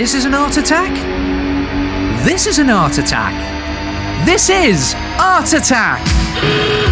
This is an art attack? This is an art attack. This is Art Attack!